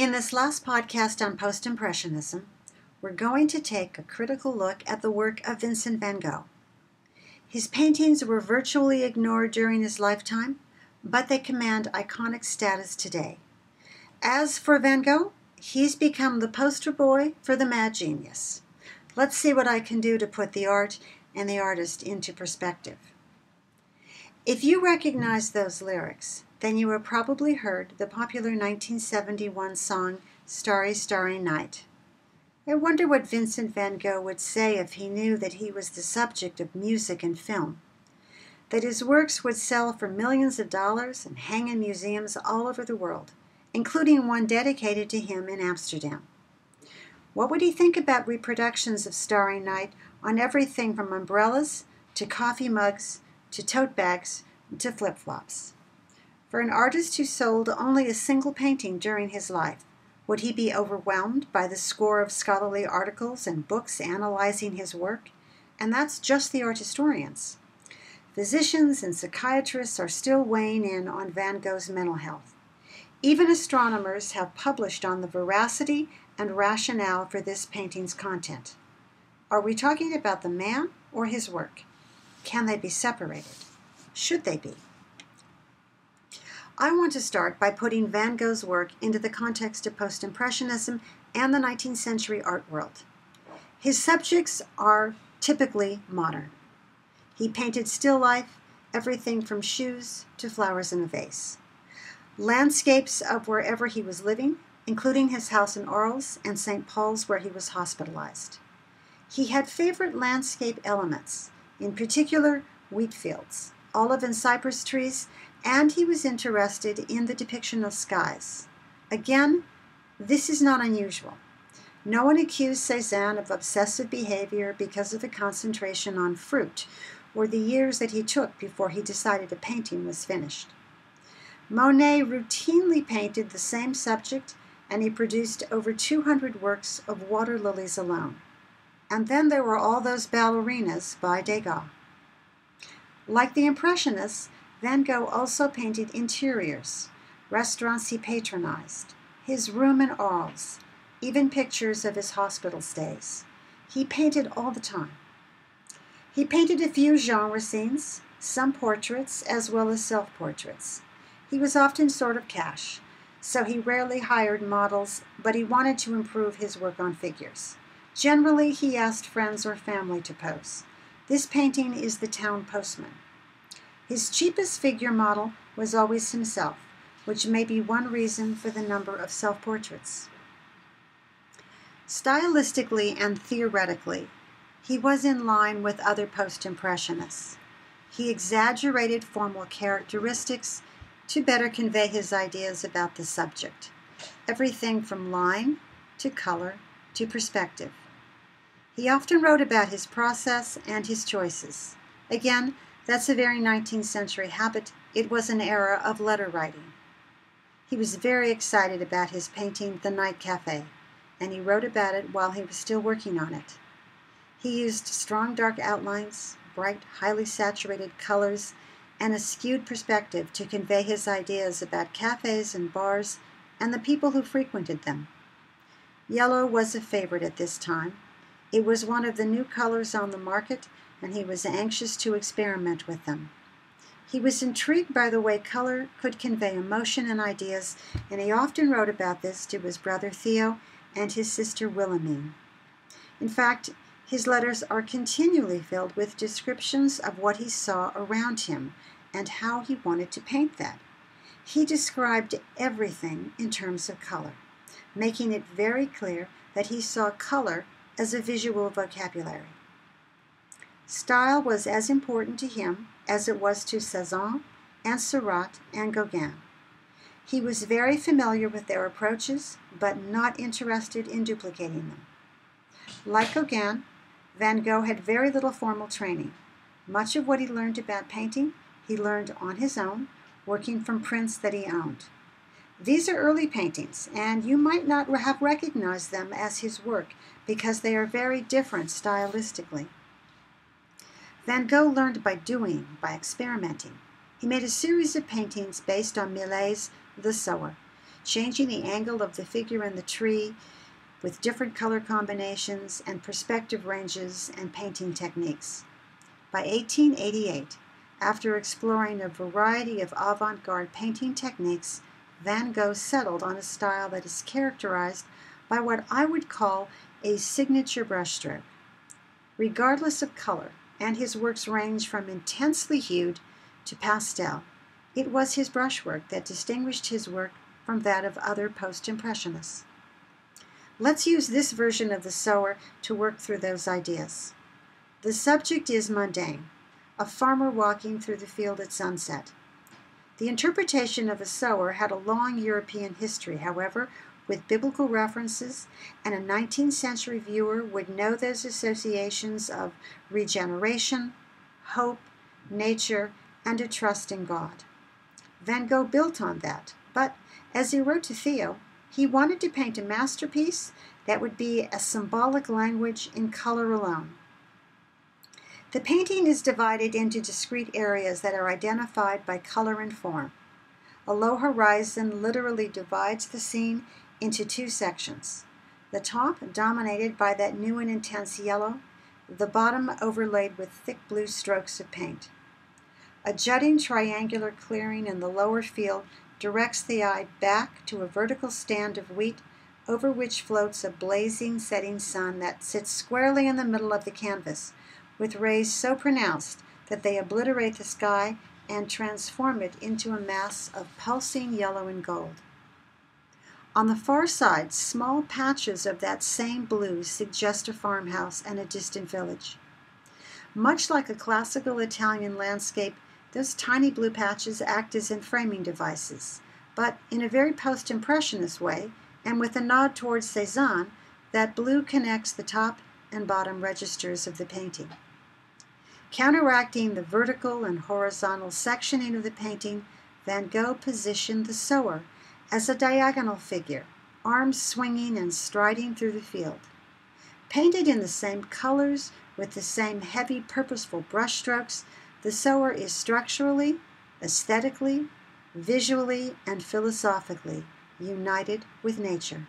In this last podcast on post Impressionism, we're going to take a critical look at the work of Vincent van Gogh. His paintings were virtually ignored during his lifetime, but they command iconic status today. As for Van Gogh, he's become the poster boy for the mad genius. Let's see what I can do to put the art and the artist into perspective. If you recognize those lyrics, then you have probably heard the popular 1971 song Starry, Starry Night. I wonder what Vincent van Gogh would say if he knew that he was the subject of music and film, that his works would sell for millions of dollars and hang in museums all over the world, including one dedicated to him in Amsterdam. What would he think about reproductions of Starry Night on everything from umbrellas to coffee mugs to tote bags to flip flops? For an artist who sold only a single painting during his life, would he be overwhelmed by the score of scholarly articles and books analyzing his work? And that's just the art historians. Physicians and psychiatrists are still weighing in on Van Gogh's mental health. Even astronomers have published on the veracity and rationale for this painting's content. Are we talking about the man or his work? Can they be separated? Should they be? I want to start by putting Van Gogh's work into the context of Post Impressionism and the 19th century art world. His subjects are typically modern. He painted still life, everything from shoes to flowers in a vase. Landscapes of wherever he was living, including his house in Arles and St. Paul's where he was hospitalized. He had favorite landscape elements, in particular wheat fields, olive and cypress trees, and he was interested in the depiction of skies. Again, this is not unusual. No one accused Cézanne of obsessive behavior because of the concentration on fruit or the years that he took before he decided a painting was finished. Monet routinely painted the same subject and he produced over 200 works of water lilies alone. And then there were all those ballerinas by Degas. Like the Impressionists, Van Gogh also painted interiors, restaurants he patronized, his room in Arles, even pictures of his hospital stays. He painted all the time. He painted a few genre scenes, some portraits, as well as self portraits. He was often short of cash, so he rarely hired models, but he wanted to improve his work on figures. Generally, he asked friends or family to pose. This painting is the town postman. His cheapest figure model was always himself, which may be one reason for the number of self portraits. Stylistically and theoretically, he was in line with other post Impressionists. He exaggerated formal characteristics to better convey his ideas about the subject, everything from line to color to perspective. He often wrote about his process and his choices. Again, that's a very 19th century habit. It was an era of letter writing. He was very excited about his painting, The Night Cafe, and he wrote about it while he was still working on it. He used strong dark outlines, bright, highly saturated colors, and a skewed perspective to convey his ideas about cafes and bars and the people who frequented them. Yellow was a favorite at this time. It was one of the new colors on the market and he was anxious to experiment with them. He was intrigued by the way color could convey emotion and ideas, and he often wrote about this to his brother Theo and his sister Wilhelmine. In fact, his letters are continually filled with descriptions of what he saw around him and how he wanted to paint that. He described everything in terms of color, making it very clear that he saw color as a visual vocabulary. Style was as important to him as it was to Cézanne and Seurat and Gauguin. He was very familiar with their approaches, but not interested in duplicating them. Like Gauguin, Van Gogh had very little formal training. Much of what he learned about painting, he learned on his own, working from prints that he owned. These are early paintings, and you might not have recognized them as his work because they are very different stylistically. Van Gogh learned by doing, by experimenting. He made a series of paintings based on Millet's The Sower. changing the angle of the figure in the tree with different color combinations and perspective ranges and painting techniques. By 1888, after exploring a variety of avant garde painting techniques, Van Gogh settled on a style that is characterized by what I would call a signature brushstroke. Regardless of color, and his works range from intensely hued to pastel, it was his brushwork that distinguished his work from that of other post Impressionists. Let's use this version of the sower to work through those ideas. The subject is mundane, a farmer walking through the field at sunset. The interpretation of a sower had a long European history, however, with biblical references, and a 19th century viewer would know those associations of regeneration, hope, nature, and a trust in God. Van Gogh built on that, but as he wrote to Theo, he wanted to paint a masterpiece that would be a symbolic language in color alone. The painting is divided into discrete areas that are identified by color and form. A low horizon literally divides the scene into two sections. The top dominated by that new and intense yellow, the bottom overlaid with thick blue strokes of paint. A jutting triangular clearing in the lower field directs the eye back to a vertical stand of wheat over which floats a blazing setting sun that sits squarely in the middle of the canvas, with rays so pronounced that they obliterate the sky and transform it into a mass of pulsing yellow and gold. On the far side, small patches of that same blue suggest a farmhouse and a distant village. Much like a classical Italian landscape, those tiny blue patches act as framing devices, but in a very post Impressionist way, and with a nod towards Cezanne, that blue connects the top and bottom registers of the painting. Counteracting the vertical and horizontal sectioning of the painting, Van Gogh positioned the sower as a diagonal figure, arms swinging and striding through the field. Painted in the same colors, with the same heavy, purposeful brushstrokes, the sower is structurally, aesthetically, visually, and philosophically united with nature.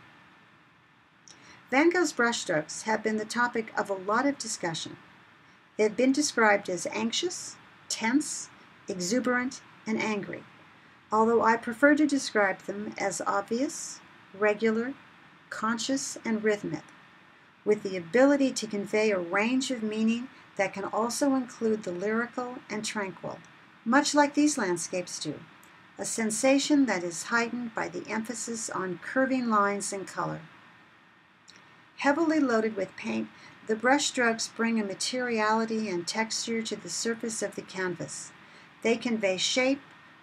Van Gogh's brushstrokes have been the topic of a lot of discussion. They have been described as anxious, tense, exuberant, and angry, although I prefer to describe them as obvious, regular, conscious, and rhythmic, with the ability to convey a range of meaning that can also include the lyrical and tranquil, much like these landscapes do, a sensation that is heightened by the emphasis on curving lines and color. Heavily loaded with paint, the brushstrokes bring a materiality and texture to the surface of the canvas. They convey shape,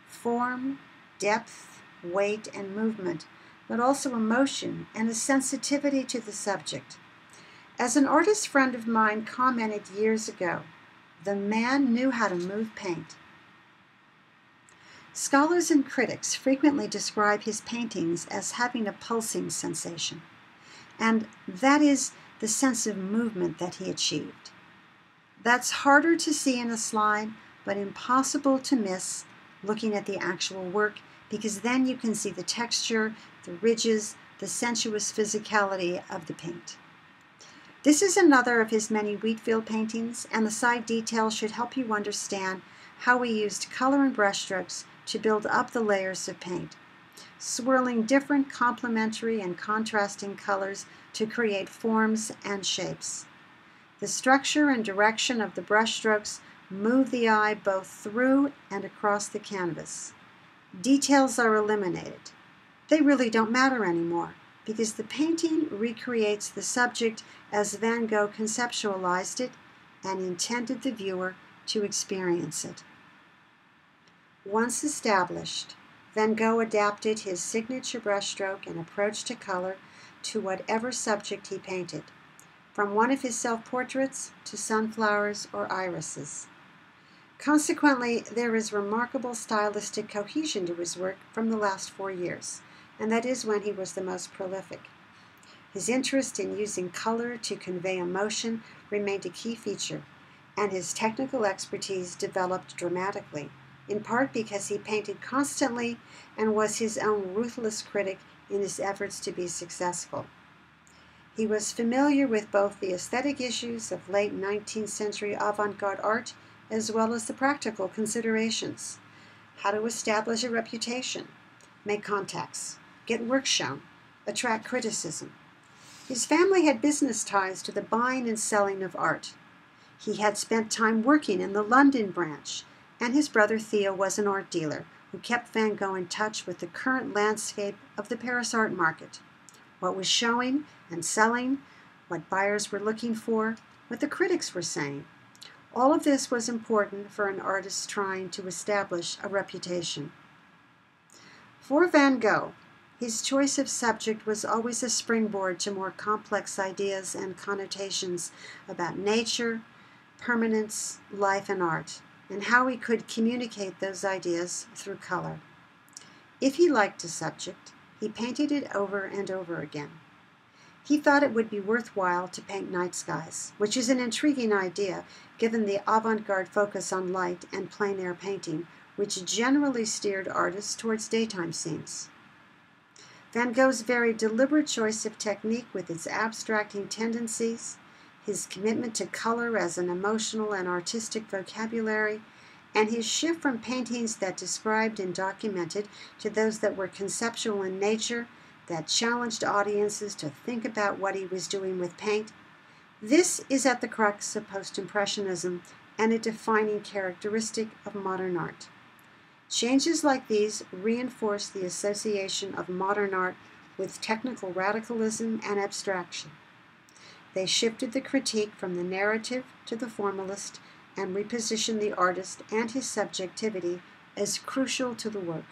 form, depth, weight, and movement, but also emotion and a sensitivity to the subject. As an artist friend of mine commented years ago, the man knew how to move paint. Scholars and critics frequently describe his paintings as having a pulsing sensation, and that is the sense of movement that he achieved. That's harder to see in a slide, but impossible to miss looking at the actual work because then you can see the texture, the ridges, the sensuous physicality of the paint. This is another of his many wheatfield paintings, and the side details should help you understand how he used color and brushstrokes to build up the layers of paint, swirling different complementary and contrasting colors to create forms and shapes. The structure and direction of the brushstrokes move the eye both through and across the canvas. Details are eliminated. They really don't matter anymore because the painting recreates the subject as Van Gogh conceptualized it and intended the viewer to experience it. Once established, Van Gogh adapted his signature brushstroke and approach to color to whatever subject he painted, from one of his self portraits to sunflowers or irises. Consequently, there is remarkable stylistic cohesion to his work from the last four years and that is when he was the most prolific. His interest in using color to convey emotion remained a key feature, and his technical expertise developed dramatically, in part because he painted constantly and was his own ruthless critic in his efforts to be successful. He was familiar with both the aesthetic issues of late 19th century avant garde art as well as the practical considerations how to establish a reputation, make contacts, get work shown, attract criticism. His family had business ties to the buying and selling of art. He had spent time working in the London branch, and his brother Theo was an art dealer who kept Van Gogh in touch with the current landscape of the Paris art market. What was showing and selling, what buyers were looking for, what the critics were saying. All of this was important for an artist trying to establish a reputation. For Van Gogh, his choice of subject was always a springboard to more complex ideas and connotations about nature, permanence, life, and art, and how he could communicate those ideas through color. If he liked a subject, he painted it over and over again. He thought it would be worthwhile to paint night skies, which is an intriguing idea given the avant garde focus on light and plein air painting, which generally steered artists towards daytime scenes. Van Gogh's very deliberate choice of technique with its abstracting tendencies, his commitment to color as an emotional and artistic vocabulary, and his shift from paintings that described and documented to those that were conceptual in nature that challenged audiences to think about what he was doing with paint. This is at the crux of Post Impressionism and a defining characteristic of modern art. Changes like these reinforce the association of modern art with technical radicalism and abstraction. They shifted the critique from the narrative to the formalist and repositioned the artist and his subjectivity as crucial to the work.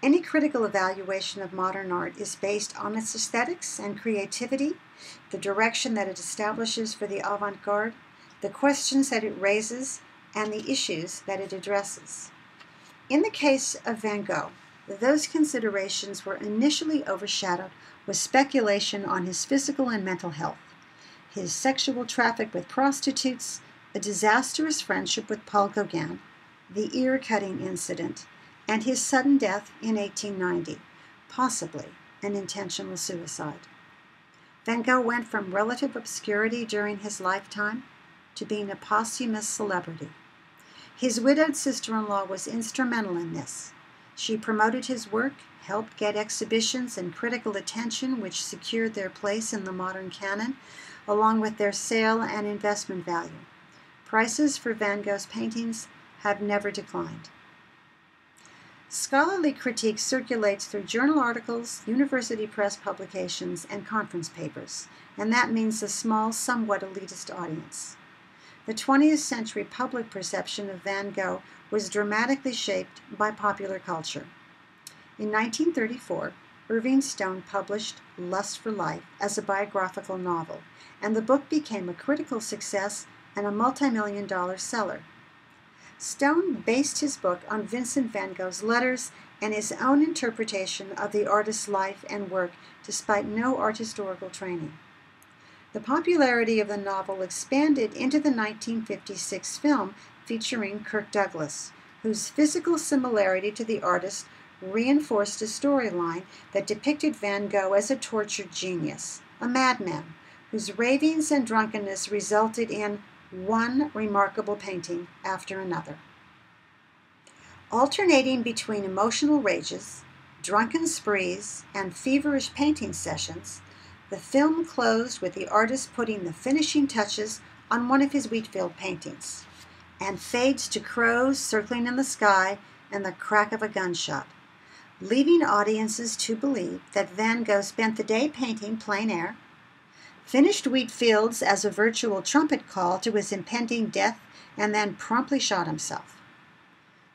Any critical evaluation of modern art is based on its aesthetics and creativity, the direction that it establishes for the avant garde, the questions that it raises, and the issues that it addresses. In the case of Van Gogh, those considerations were initially overshadowed with speculation on his physical and mental health, his sexual traffic with prostitutes, a disastrous friendship with Paul Gauguin, the ear cutting incident, and his sudden death in 1890, possibly an intentional suicide. Van Gogh went from relative obscurity during his lifetime to being a posthumous celebrity. His widowed sister in law was instrumental in this. She promoted his work, helped get exhibitions and critical attention, which secured their place in the modern canon, along with their sale and investment value. Prices for Van Gogh's paintings have never declined. Scholarly critique circulates through journal articles, university press publications, and conference papers, and that means a small, somewhat elitist audience. The 20th century public perception of Van Gogh was dramatically shaped by popular culture. In 1934, Irving Stone published Lust for Life as a biographical novel, and the book became a critical success and a multi-million dollar seller. Stone based his book on Vincent van Gogh's letters and his own interpretation of the artist's life and work despite no art historical training. The popularity of the novel expanded into the 1956 film featuring Kirk Douglas, whose physical similarity to the artist reinforced a storyline that depicted Van Gogh as a tortured genius, a madman, whose ravings and drunkenness resulted in one remarkable painting after another. Alternating between emotional rages, drunken sprees, and feverish painting sessions, the film closed with the artist putting the finishing touches on one of his Wheatfield paintings, and fades to crows circling in the sky and the crack of a gunshot, leaving audiences to believe that Van Gogh spent the day painting plein air finished wheat fields as a virtual trumpet call to his impending death, and then promptly shot himself.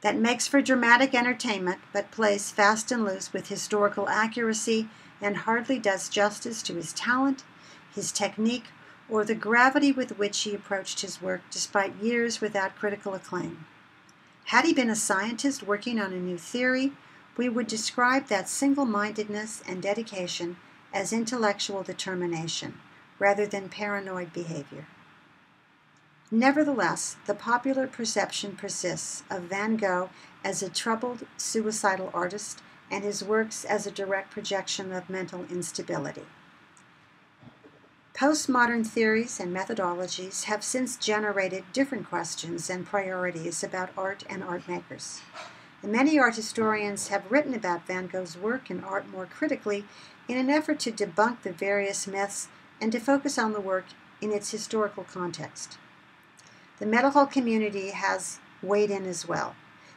That makes for dramatic entertainment, but plays fast and loose with historical accuracy and hardly does justice to his talent, his technique, or the gravity with which he approached his work despite years without critical acclaim. Had he been a scientist working on a new theory, we would describe that single mindedness and dedication as intellectual determination rather than paranoid behavior. Nevertheless, the popular perception persists of Van Gogh as a troubled, suicidal artist and his works as a direct projection of mental instability. Postmodern theories and methodologies have since generated different questions and priorities about art and art makers. And many art historians have written about Van Gogh's work and art more critically in an effort to debunk the various myths and to focus on the work in its historical context. The medical community has weighed in as well.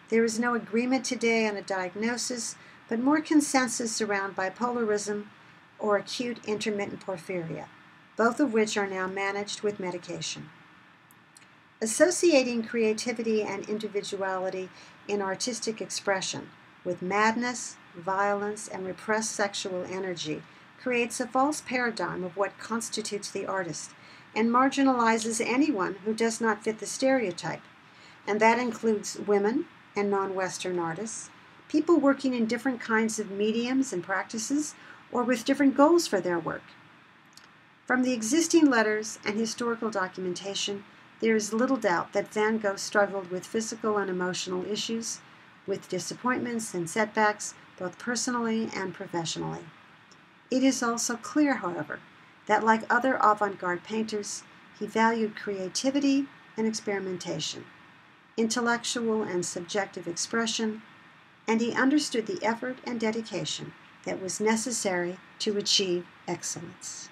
There is no agreement today on a diagnosis, but more consensus around bipolarism or acute intermittent porphyria, both of which are now managed with medication. Associating creativity and individuality in artistic expression with madness, violence, and repressed sexual energy creates a false paradigm of what constitutes the artist and marginalizes anyone who does not fit the stereotype. And that includes women and non Western artists, people working in different kinds of mediums and practices, or with different goals for their work. From the existing letters and historical documentation, there is little doubt that Van Gogh struggled with physical and emotional issues, with disappointments and setbacks, both personally and professionally. It is also clear, however, that like other avant garde painters, he valued creativity and experimentation, intellectual and subjective expression, and he understood the effort and dedication that was necessary to achieve excellence.